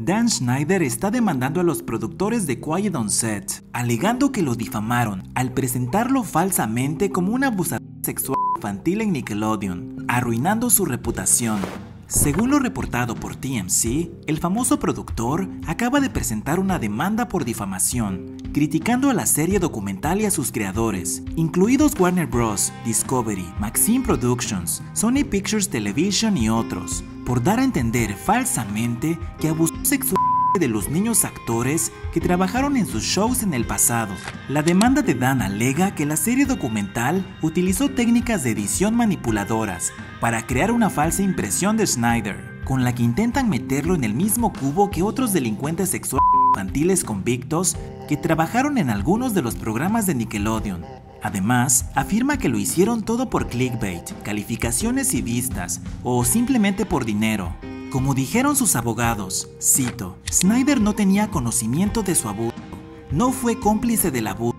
Dan Schneider está demandando a los productores de Quiet on Set, alegando que lo difamaron al presentarlo falsamente como un abusador sexual infantil en Nickelodeon, arruinando su reputación. Según lo reportado por TMC, el famoso productor acaba de presentar una demanda por difamación, criticando a la serie documental y a sus creadores, incluidos Warner Bros., Discovery, Maxim Productions, Sony Pictures Television y otros, por dar a entender falsamente que abusó sexualmente de los niños actores que trabajaron en sus shows en el pasado. La demanda de Dan alega que la serie documental utilizó técnicas de edición manipuladoras para crear una falsa impresión de Snyder, con la que intentan meterlo en el mismo cubo que otros delincuentes sexuales infantiles convictos que trabajaron en algunos de los programas de Nickelodeon. Además, afirma que lo hicieron todo por clickbait, calificaciones y vistas, o simplemente por dinero, como dijeron sus abogados, cito, Snyder no tenía conocimiento de su abuso, no fue cómplice del abuso,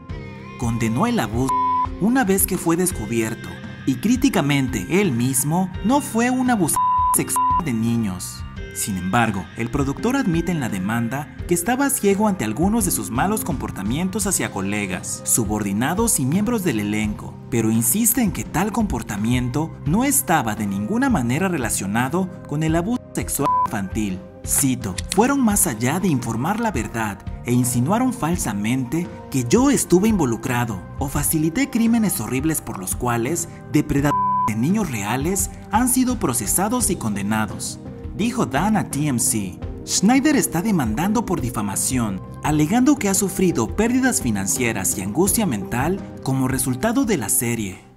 condenó el abuso una vez que fue descubierto, y críticamente él mismo no fue un abusador sexual de niños. Sin embargo, el productor admite en la demanda que estaba ciego ante algunos de sus malos comportamientos hacia colegas, subordinados y miembros del elenco, pero insiste en que tal comportamiento no estaba de ninguna manera relacionado con el abuso sexual infantil. Cito, fueron más allá de informar la verdad e insinuaron falsamente que yo estuve involucrado o facilité crímenes horribles por los cuales depredadores de niños reales han sido procesados y condenados, dijo Dan a TMC. Schneider está demandando por difamación, alegando que ha sufrido pérdidas financieras y angustia mental como resultado de la serie.